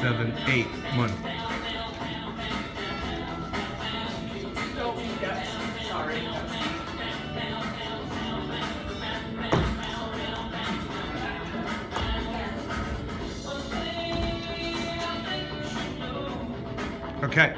Seven, eight, one. Okay.